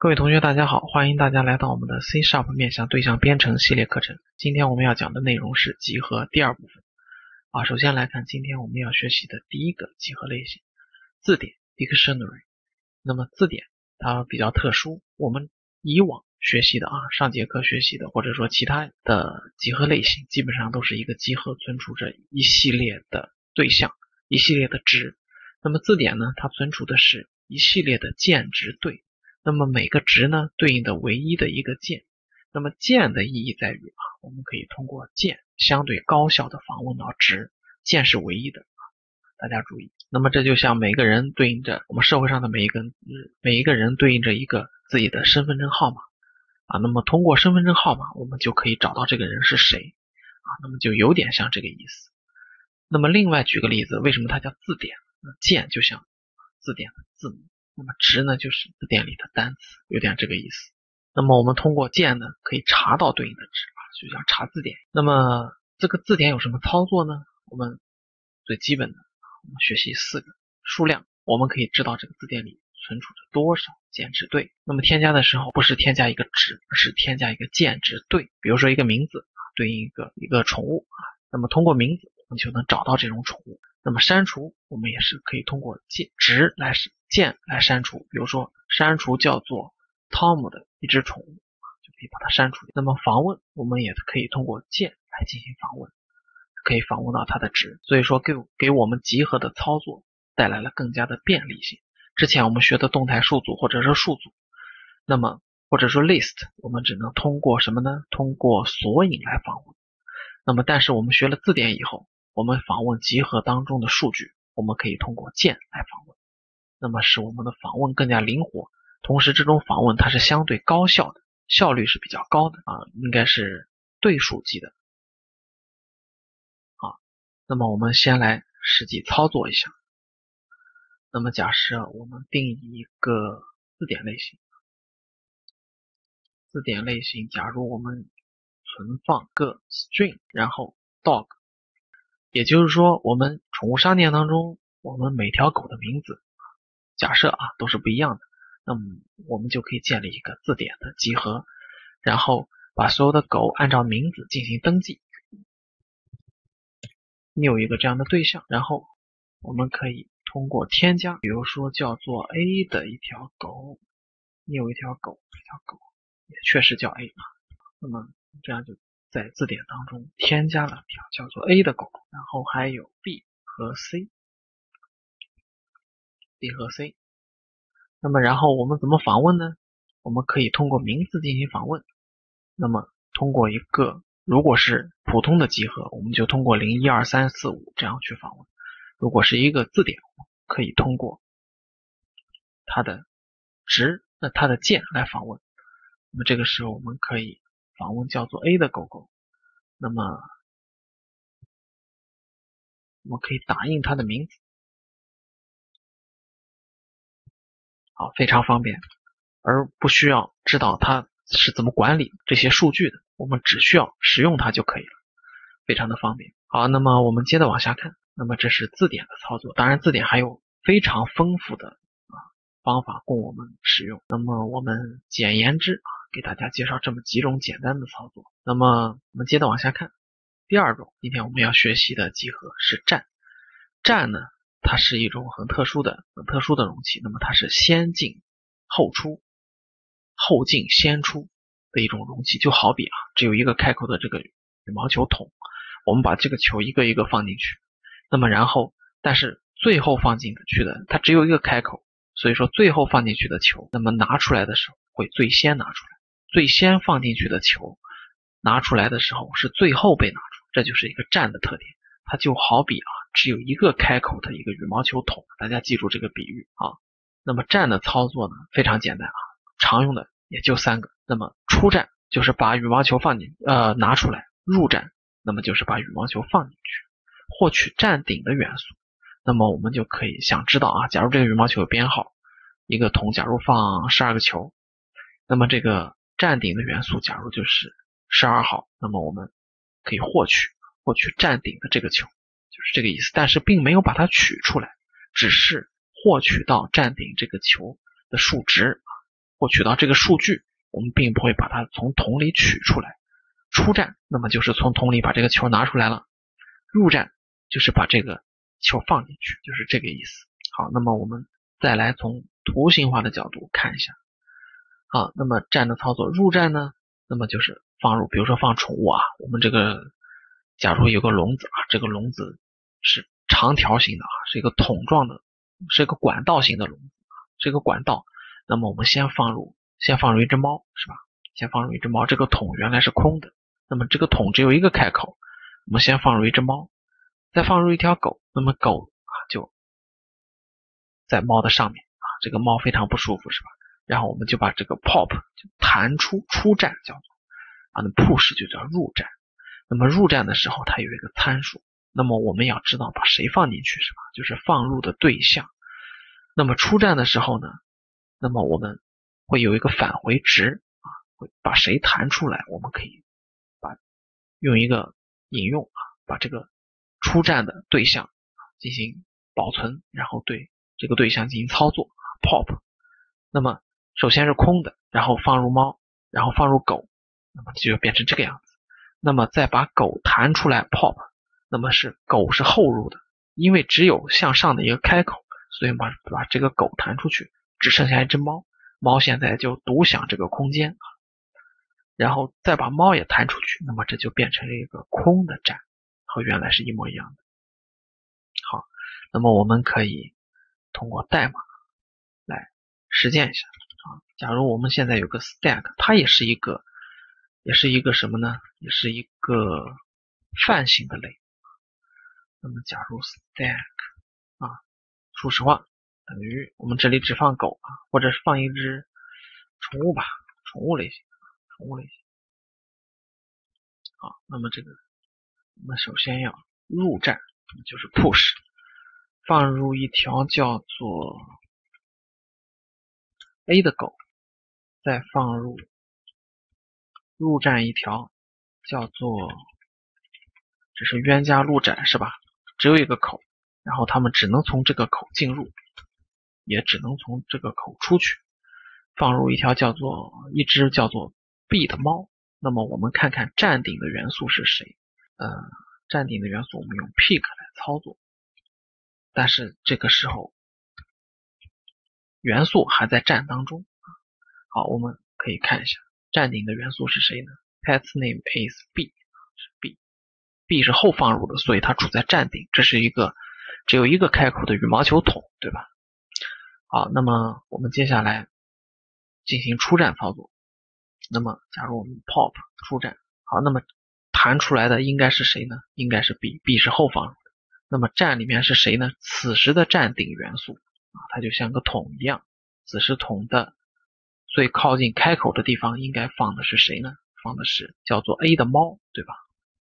各位同学，大家好，欢迎大家来到我们的 C Sharp 面向对象编程系列课程。今天我们要讲的内容是集合第二部分。啊，首先来看今天我们要学习的第一个集合类型——字典 （Dictionary）。那么字典它比较特殊，我们以往学习的啊，上节课学习的，或者说其他的集合类型，基本上都是一个集合存储着一系列的对象、一系列的值。那么字典呢，它存储的是一系列的键值对。那么每个值呢，对应的唯一的一个键。那么键的意义在于啊，我们可以通过键相对高效的访问到值，键是唯一的啊。大家注意，那么这就像每个人对应着我们社会上的每一个每一个人对应着一个自己的身份证号码啊。那么通过身份证号码，我们就可以找到这个人是谁啊。那么就有点像这个意思。那么另外举个例子，为什么它叫字典？那键就像字典的字母。那么值呢，就是字典里的单词，有点这个意思。那么我们通过键呢，可以查到对应的值啊，就像查字典。那么这个字典有什么操作呢？我们最基本的，我们学习四个数量，我们可以知道这个字典里存储着多少键值对。那么添加的时候，不是添加一个值，而是添加一个键值对。比如说一个名字啊，对应一个一个宠物啊，那么通过名字，我们就能找到这种宠物。那么删除，我们也是可以通过键值来键来删除。比如说删除叫做汤姆的一只宠物就可以把它删除。那么访问，我们也可以通过键来进行访问，可以访问到它的值。所以说给给我们集合的操作带来了更加的便利性。之前我们学的动态数组或者是数组，那么或者说 list，我们只能通过什么呢？通过索引来访问。那么但是我们学了字典以后。我们访问集合当中的数据，我们可以通过键来访问，那么使我们的访问更加灵活。同时，这种访问它是相对高效的，效率是比较高的啊，应该是对数级的。好，那么我们先来实际操作一下。那么假设我们定义一个字典类型，字典类型，假如我们存放个 string，然后 dog。也就是说，我们宠物商店当中，我们每条狗的名字，假设啊都是不一样的，那么我们就可以建立一个字典的集合，然后把所有的狗按照名字进行登记。你有一个这样的对象，然后我们可以通过添加，比如说叫做 A 的一条狗，你有一条狗，这条狗也确实叫 A 啊，那么这样就。在字典当中添加了条叫做 A 的狗，然后还有 B 和 C，B 和 C。那么然后我们怎么访问呢？我们可以通过名字进行访问。那么通过一个如果是普通的集合，我们就通过零一二三四五这样去访问。如果是一个字典，可以通过它的值，那它的键来访问。那么这个时候我们可以。访问叫做 A 的狗狗，那么我们可以打印它的名字，好，非常方便，而不需要知道它是怎么管理这些数据的，我们只需要使用它就可以了，非常的方便。好，那么我们接着往下看，那么这是字典的操作，当然字典还有非常丰富的啊方法供我们使用，那么我们简言之啊。给大家介绍这么几种简单的操作，那么我们接着往下看。第二种，今天我们要学习的集合是站。站呢，它是一种很特殊的、很特殊的容器。那么它是先进后出、后进先出的一种容器。就好比啊，只有一个开口的这个羽毛球桶，我们把这个球一个一个放进去。那么然后，但是最后放进去的它只有一个开口，所以说最后放进去的球，那么拿出来的时候会最先拿出来。最先放进去的球拿出来的时候是最后被拿出，这就是一个站的特点。它就好比啊，只有一个开口的一个羽毛球桶，大家记住这个比喻啊。那么站的操作呢非常简单啊，常用的也就三个。那么出站就是把羽毛球放进呃拿出来，入站那么就是把羽毛球放进去，获取站顶的元素。那么我们就可以想知道啊，假如这个羽毛球有编号，一个桶假如放十二个球，那么这个。站顶的元素，假如就是十二号，那么我们可以获取获取站顶的这个球，就是这个意思。但是并没有把它取出来，只是获取到站顶这个球的数值啊，获取到这个数据，我们并不会把它从桶里取出来。出站，那么就是从桶里把这个球拿出来了；入站就是把这个球放进去，就是这个意思。好，那么我们再来从图形化的角度看一下。啊，那么站的操作，入站呢，那么就是放入，比如说放宠物啊，我们这个假如有个笼子啊，这个笼子是长条形的啊，是一个桶状的，是一个管道型的笼子啊，是一个管道。那么我们先放入，先放入一只猫，是吧？先放入一只猫，这个桶原来是空的。那么这个桶只有一个开口，我们先放入一只猫，再放入一条狗，那么狗啊就在猫的上面啊，这个猫非常不舒服，是吧？然后我们就把这个 pop 就弹出出站叫做啊，那 push 就叫入站。那么入站的时候它有一个参数，那么我们要知道把谁放进去是吧？就是放入的对象。那么出站的时候呢，那么我们会有一个返回值啊，会把谁弹出来，我们可以把。用一个引用啊，把这个出站的对象啊进行保存，然后对这个对象进行操作 pop。那么首先是空的，然后放入猫，然后放入狗，那么就变成这个样子。那么再把狗弹出来 pop，那么是狗是后入的，因为只有向上的一个开口，所以把把这个狗弹出去，只剩下一只猫，猫现在就独享这个空间啊。然后再把猫也弹出去，那么这就变成了一个空的站，和原来是一模一样的。好，那么我们可以通过代码来实践一下啊。假如我们现在有个 stack，它也是一个，也是一个什么呢？也是一个泛型的类。那么假如 stack 啊，初始化等于我们这里只放狗啊，或者是放一只宠物吧，宠物类型。宠物类型，好，那么这个，我们首先要入站，就是 push，放入一条叫做 a 的狗，再放入入站一条叫做，这是冤家路窄是吧？只有一个口，然后他们只能从这个口进入，也只能从这个口出去。放入一条叫做一只叫做。B 的猫，那么我们看看站顶的元素是谁？呃，站顶的元素我们用 pick 来操作，但是这个时候元素还在站当中好，我们可以看一下站顶的元素是谁呢？Pets name is B，是 B，B 是后放入的，所以它处在站顶。这是一个只有一个开口的羽毛球桶，对吧？好，那么我们接下来进行出站操作。那么，假如我们 pop 出站，好，那么弹出来的应该是谁呢？应该是 B，B 是后放入的。那么站里面是谁呢？此时的站顶元素啊，它就像个桶一样。此时桶的最靠近开口的地方应该放的是谁呢？放的是叫做 A 的猫，对吧？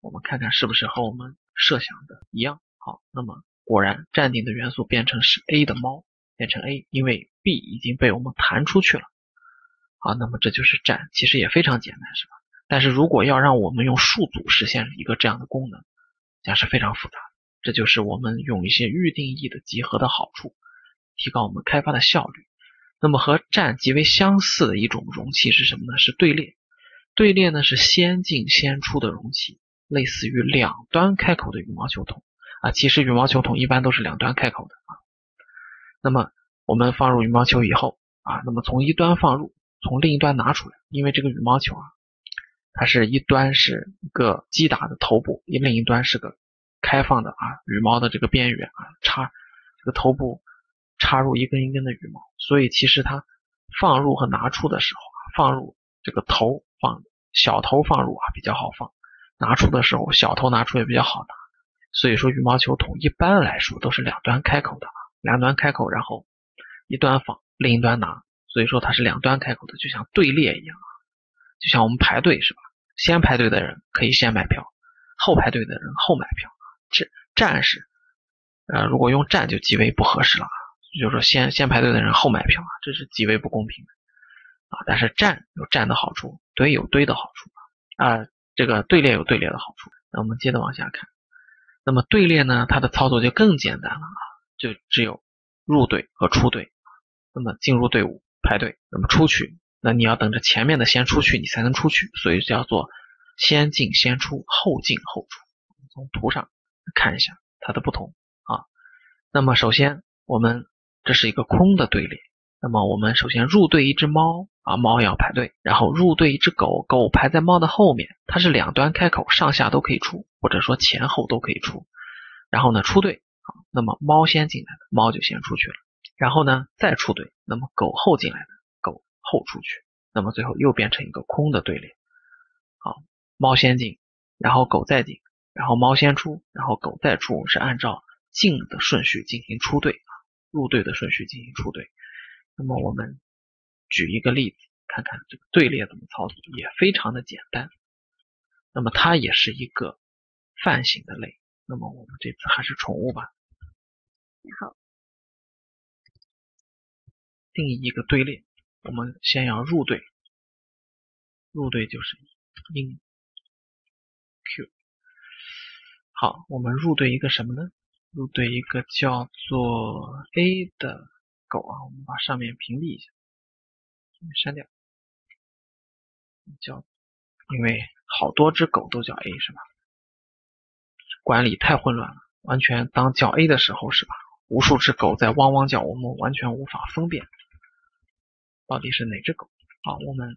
我们看看是不是和我们设想的一样。好，那么果然站顶的元素变成是 A 的猫，变成 A，因为 B 已经被我们弹出去了。好，那么这就是站，其实也非常简单，是吧？但是如果要让我们用数组实现一个这样的功能，将是非常复杂。这就是我们用一些预定义的集合的好处，提高我们开发的效率。那么和站极为相似的一种容器是什么呢？是队列。队列呢是先进先出的容器，类似于两端开口的羽毛球桶啊。其实羽毛球桶一般都是两端开口的啊。那么我们放入羽毛球以后啊，那么从一端放入。从另一端拿出来，因为这个羽毛球啊，它是一端是一个击打的头部，另一端是个开放的啊羽毛的这个边缘啊，插这个头部插入一根一根的羽毛，所以其实它放入和拿出的时候啊，放入这个头放小头放入啊比较好放，拿出的时候小头拿出也比较好拿，所以说羽毛球桶一般来说都是两端开口的啊，两端开口，然后一端放，另一端拿。所以说它是两端开口的，就像队列一样啊，就像我们排队是吧？先排队的人可以先买票，后排队的人后买票。这站是，呃，如果用站就极为不合适了啊，就是说先先排队的人后买票啊，这是极为不公平的啊。但是站有站的好处，堆有堆的好处啊，这个队列有队列的好处。那我们接着往下看，那么队列呢，它的操作就更简单了啊，就只有入队和出队。那么进入队伍。排队，那么出去，那你要等着前面的先出去，你才能出去，所以叫做先进先出，后进后出。从图上看一下它的不同啊。那么首先我们这是一个空的队列，那么我们首先入队一只猫啊，猫要排队，然后入队一只狗狗排在猫的后面，它是两端开口，上下都可以出，或者说前后都可以出。然后呢出队啊，那么猫先进来的猫就先出去了，然后呢再出队，那么狗后进来的狗后出去，那么最后又变成一个空的队列。好，猫先进，然后狗再进。然后猫先出，然后狗再出，是按照进的顺序进行出队，入队的顺序进行出队。那么我们举一个例子，看看这个队列怎么操作，也非常的简单。那么它也是一个泛型的类。那么我们这次还是宠物吧。好，定义一个队列，我们先要入队，入队就是 in。好，我们入队一个什么呢？入队一个叫做 A 的狗啊，我们把上面屏蔽一下，删掉。叫，因为好多只狗都叫 A 是吧？管理太混乱了，完全当叫 A 的时候是吧？无数只狗在汪汪叫，我们完全无法分辨到底是哪只狗。好，我们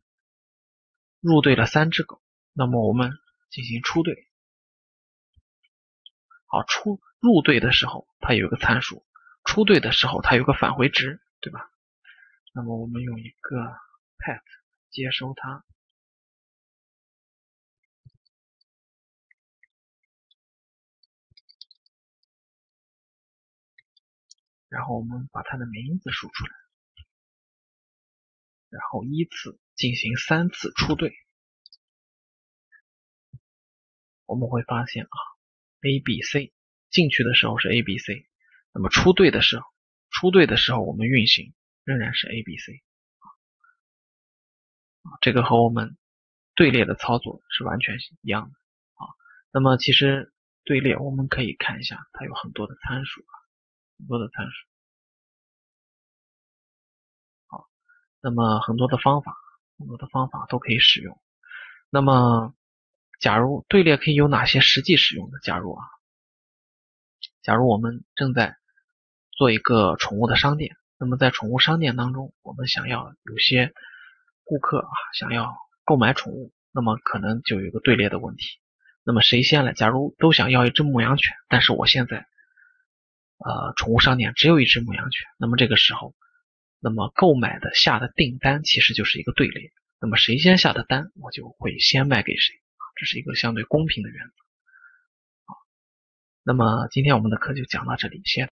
入队了三只狗，那么我们进行出队。好，出入队的时候它有一个参数，出队的时候它有个返回值，对吧？那么我们用一个 pet 接收它，然后我们把它的名字输出来，然后依次进行三次出队，我们会发现啊。A、B、C 进去的时候是 A、B、C，那么出队的时候，出队的时候我们运行仍然是 A、B、C，啊，这个和我们队列的操作是完全一样的啊。那么其实队列我们可以看一下，它有很多的参数啊，很多的参数，好，那么很多的方法，很多的方法都可以使用，那么。假如队列可以有哪些实际使用的？假如啊，假如我们正在做一个宠物的商店，那么在宠物商店当中，我们想要有些顾客啊想要购买宠物，那么可能就有一个队列的问题。那么谁先来？假如都想要一只牧羊犬，但是我现在呃宠物商店只有一只牧羊犬，那么这个时候，那么购买的下的订单其实就是一个队列。那么谁先下的单，我就会先卖给谁。这是一个相对公平的原则。那么今天我们的课就讲到这里，先。